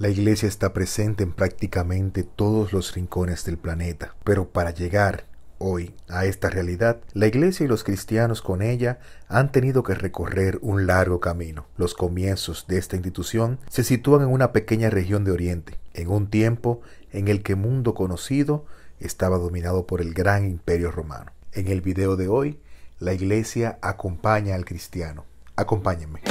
La iglesia está presente en prácticamente todos los rincones del planeta, pero para llegar hoy a esta realidad, la iglesia y los cristianos con ella han tenido que recorrer un largo camino. Los comienzos de esta institución se sitúan en una pequeña región de Oriente, en un tiempo en el que mundo conocido estaba dominado por el gran imperio romano. En el video de hoy, la iglesia acompaña al cristiano. Acompáñenme.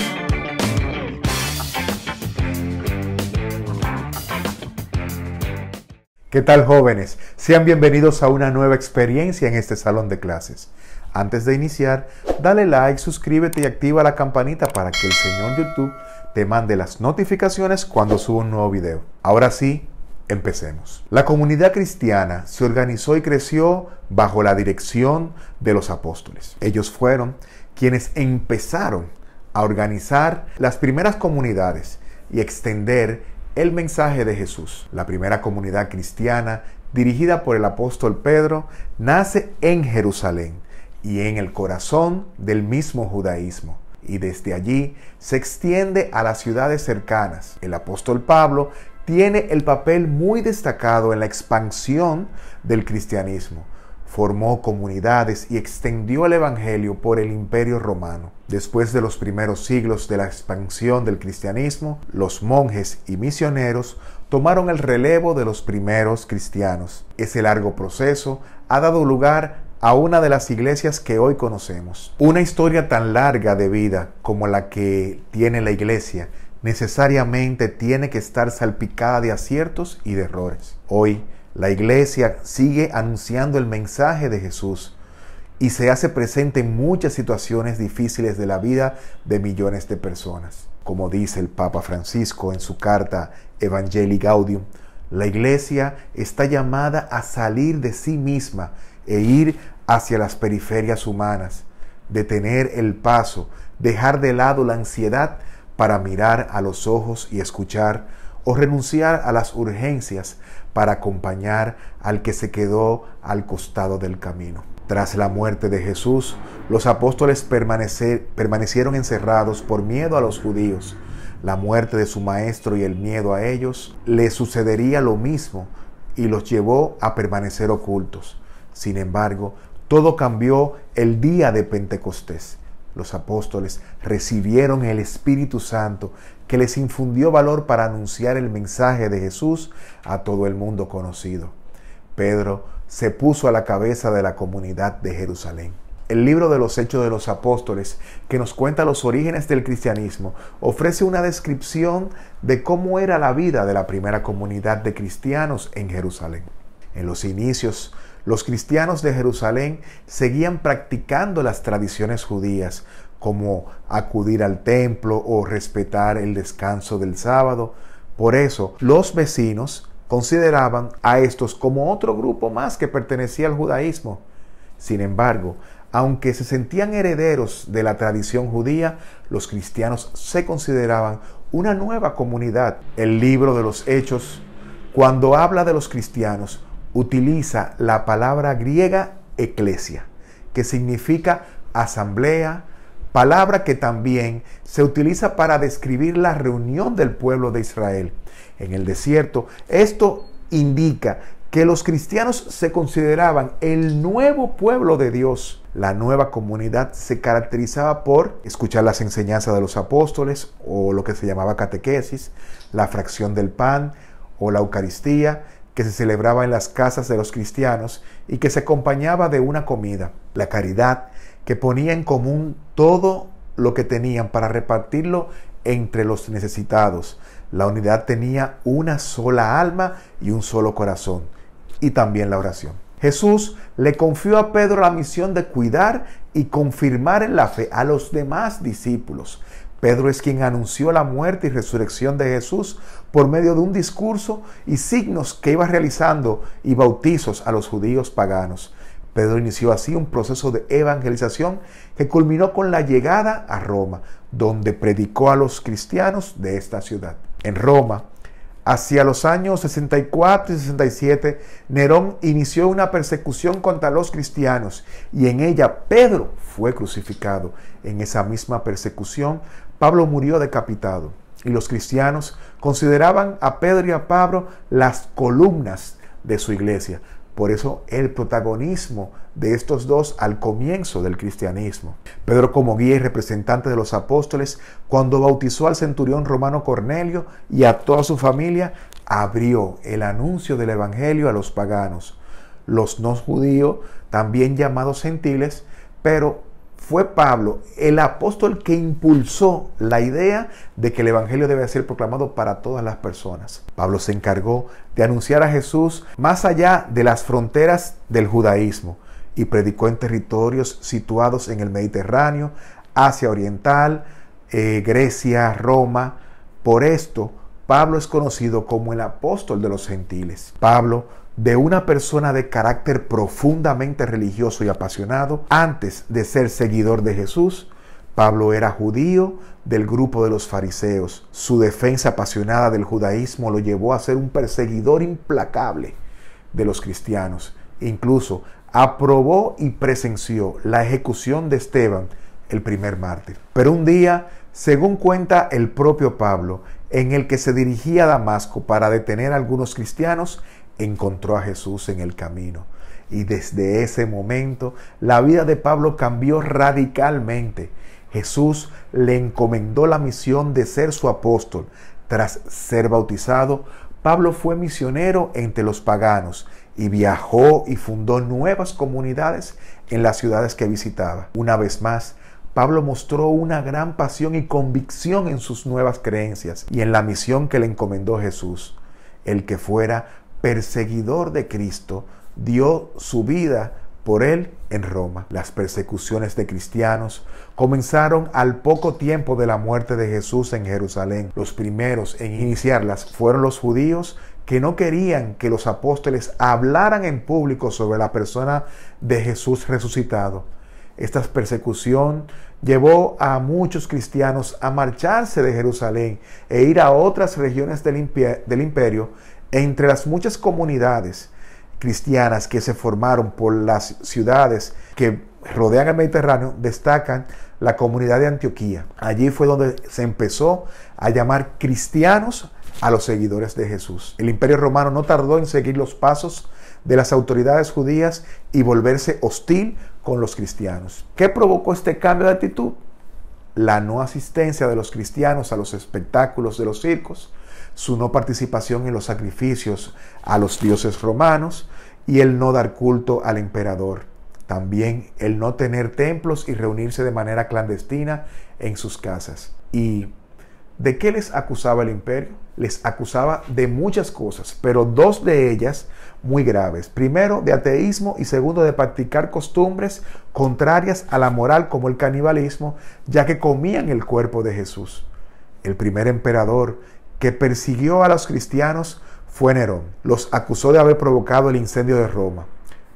¿Qué tal jóvenes? Sean bienvenidos a una nueva experiencia en este salón de clases. Antes de iniciar, dale like, suscríbete y activa la campanita para que el señor YouTube te mande las notificaciones cuando suba un nuevo video. Ahora sí, empecemos. La comunidad cristiana se organizó y creció bajo la dirección de los apóstoles. Ellos fueron quienes empezaron a organizar las primeras comunidades y extender el mensaje de Jesús. La primera comunidad cristiana, dirigida por el apóstol Pedro, nace en Jerusalén y en el corazón del mismo judaísmo. Y desde allí se extiende a las ciudades cercanas. El apóstol Pablo tiene el papel muy destacado en la expansión del cristianismo formó comunidades y extendió el Evangelio por el imperio romano. Después de los primeros siglos de la expansión del cristianismo, los monjes y misioneros tomaron el relevo de los primeros cristianos. Ese largo proceso ha dado lugar a una de las iglesias que hoy conocemos. Una historia tan larga de vida como la que tiene la iglesia necesariamente tiene que estar salpicada de aciertos y de errores. Hoy, la iglesia sigue anunciando el mensaje de Jesús y se hace presente en muchas situaciones difíciles de la vida de millones de personas. Como dice el Papa Francisco en su carta Evangelii Gaudium, la iglesia está llamada a salir de sí misma e ir hacia las periferias humanas, detener el paso, dejar de lado la ansiedad para mirar a los ojos y escuchar o renunciar a las urgencias para acompañar al que se quedó al costado del camino. Tras la muerte de Jesús, los apóstoles permanecieron encerrados por miedo a los judíos. La muerte de su maestro y el miedo a ellos le sucedería lo mismo y los llevó a permanecer ocultos. Sin embargo, todo cambió el día de Pentecostés. Los apóstoles recibieron el Espíritu Santo que les infundió valor para anunciar el mensaje de Jesús a todo el mundo conocido. Pedro se puso a la cabeza de la comunidad de Jerusalén. El libro de los Hechos de los Apóstoles, que nos cuenta los orígenes del cristianismo, ofrece una descripción de cómo era la vida de la primera comunidad de cristianos en Jerusalén. En los inicios, los cristianos de Jerusalén seguían practicando las tradiciones judías, como acudir al templo o respetar el descanso del sábado. Por eso los vecinos consideraban a estos como otro grupo más que pertenecía al judaísmo. Sin embargo, aunque se sentían herederos de la tradición judía, los cristianos se consideraban una nueva comunidad. El libro de los Hechos, cuando habla de los cristianos, utiliza la palabra griega eclesia, que significa asamblea, palabra que también se utiliza para describir la reunión del pueblo de Israel en el desierto. Esto indica que los cristianos se consideraban el nuevo pueblo de Dios. La nueva comunidad se caracterizaba por escuchar las enseñanzas de los apóstoles o lo que se llamaba catequesis, la fracción del pan o la Eucaristía, que se celebraba en las casas de los cristianos y que se acompañaba de una comida. La caridad que ponía en común todo lo que tenían para repartirlo entre los necesitados. La unidad tenía una sola alma y un solo corazón, y también la oración. Jesús le confió a Pedro la misión de cuidar y confirmar en la fe a los demás discípulos. Pedro es quien anunció la muerte y resurrección de Jesús por medio de un discurso y signos que iba realizando y bautizos a los judíos paganos. Pedro inició así un proceso de evangelización que culminó con la llegada a Roma, donde predicó a los cristianos de esta ciudad. En Roma, hacia los años 64 y 67, Nerón inició una persecución contra los cristianos y en ella Pedro fue crucificado. En esa misma persecución, Pablo murió decapitado. y los cristianos consideraban a Pedro y a Pablo las columnas de su iglesia. Por eso el protagonismo de estos dos al comienzo del cristianismo. Pedro como guía y representante de los apóstoles, cuando bautizó al centurión romano Cornelio y a toda su familia, abrió el anuncio del Evangelio a los paganos, los no judíos, también llamados gentiles, pero fue Pablo el apóstol que impulsó la idea de que el Evangelio debe ser proclamado para todas las personas. Pablo se encargó de anunciar a Jesús más allá de las fronteras del judaísmo y predicó en territorios situados en el Mediterráneo, Asia Oriental, eh, Grecia, Roma. Por esto, Pablo es conocido como el apóstol de los gentiles. Pablo de una persona de carácter profundamente religioso y apasionado, antes de ser seguidor de Jesús, Pablo era judío del grupo de los fariseos. Su defensa apasionada del judaísmo lo llevó a ser un perseguidor implacable de los cristianos. Incluso aprobó y presenció la ejecución de Esteban, el primer mártir. Pero un día, según cuenta el propio Pablo, en el que se dirigía a Damasco para detener a algunos cristianos, encontró a Jesús en el camino. Y desde ese momento la vida de Pablo cambió radicalmente. Jesús le encomendó la misión de ser su apóstol. Tras ser bautizado, Pablo fue misionero entre los paganos y viajó y fundó nuevas comunidades en las ciudades que visitaba. Una vez más, Pablo mostró una gran pasión y convicción en sus nuevas creencias y en la misión que le encomendó Jesús, el que fuera perseguidor de Cristo, dio su vida por él en Roma. Las persecuciones de cristianos comenzaron al poco tiempo de la muerte de Jesús en Jerusalén. Los primeros en iniciarlas fueron los judíos que no querían que los apóstoles hablaran en público sobre la persona de Jesús resucitado. Esta persecución llevó a muchos cristianos a marcharse de Jerusalén e ir a otras regiones del, imperio entre las muchas comunidades cristianas que se formaron por las ciudades que rodean el Mediterráneo, destacan la comunidad de Antioquía. Allí fue donde se empezó a llamar cristianos a los seguidores de Jesús. El imperio romano no tardó en seguir los pasos de las autoridades judías y volverse hostil con los cristianos. ¿Qué provocó este cambio de actitud? La no asistencia de los cristianos a los espectáculos de los circos, su no participación en los sacrificios a los dioses romanos y el no dar culto al emperador. También el no tener templos y reunirse de manera clandestina en sus casas. ¿Y de qué les acusaba el imperio? Les acusaba de muchas cosas, pero dos de ellas muy graves. Primero, de ateísmo y segundo, de practicar costumbres contrarias a la moral como el canibalismo, ya que comían el cuerpo de Jesús. El primer emperador que persiguió a los cristianos fue Nerón. Los acusó de haber provocado el incendio de Roma.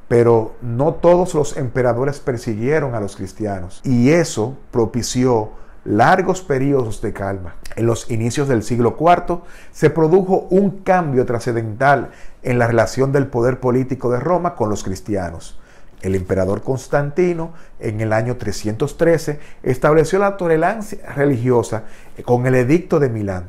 Pero no todos los emperadores persiguieron a los cristianos y eso propició largos periodos de calma. En los inicios del siglo IV se produjo un cambio trascendental en la relación del poder político de Roma con los cristianos. El emperador Constantino en el año 313 estableció la tolerancia religiosa con el edicto de Milán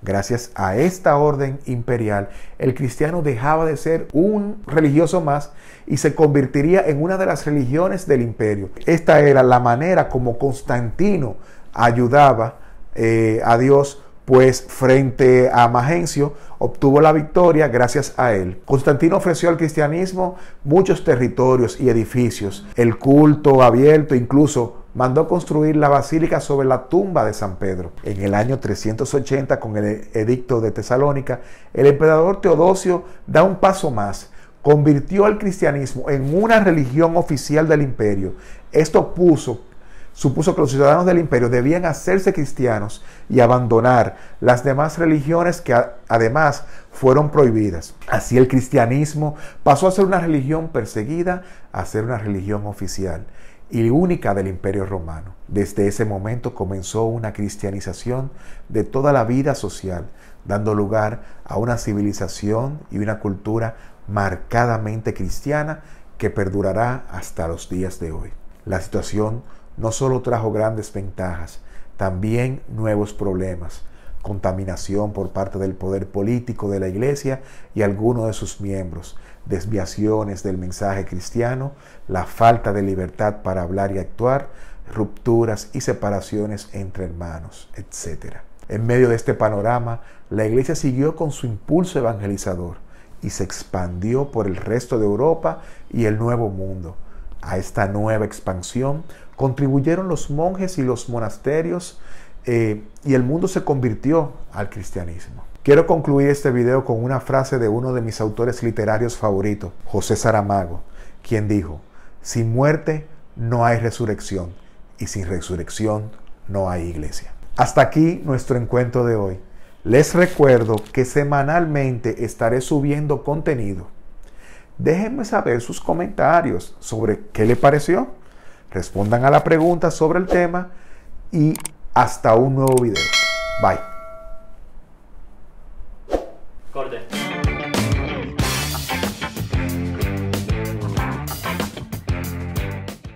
Gracias a esta orden imperial, el cristiano dejaba de ser un religioso más y se convertiría en una de las religiones del imperio. Esta era la manera como Constantino ayudaba eh, a Dios, pues frente a Magencio obtuvo la victoria gracias a él. Constantino ofreció al cristianismo muchos territorios y edificios, el culto abierto, incluso mandó construir la basílica sobre la tumba de San Pedro. En el año 380, con el edicto de Tesalónica, el emperador Teodosio da un paso más. Convirtió al cristianismo en una religión oficial del imperio. Esto puso supuso que los ciudadanos del imperio debían hacerse cristianos y abandonar las demás religiones que además fueron prohibidas. Así el cristianismo pasó a ser una religión perseguida a ser una religión oficial y única del imperio romano. Desde ese momento comenzó una cristianización de toda la vida social, dando lugar a una civilización y una cultura marcadamente cristiana que perdurará hasta los días de hoy. La situación no solo trajo grandes ventajas, también nuevos problemas. Contaminación por parte del poder político de la iglesia y algunos de sus miembros, desviaciones del mensaje cristiano, la falta de libertad para hablar y actuar, rupturas y separaciones entre hermanos, etc. En medio de este panorama, la iglesia siguió con su impulso evangelizador y se expandió por el resto de Europa y el Nuevo Mundo. A esta nueva expansión contribuyeron los monjes y los monasterios eh, y el mundo se convirtió al cristianismo. Quiero concluir este video con una frase de uno de mis autores literarios favoritos, José Saramago, quien dijo, sin muerte no hay resurrección y sin resurrección no hay iglesia. Hasta aquí nuestro encuentro de hoy. Les recuerdo que semanalmente estaré subiendo contenido. Déjenme saber sus comentarios sobre qué le pareció. Respondan a la pregunta sobre el tema y hasta un nuevo video. Bye.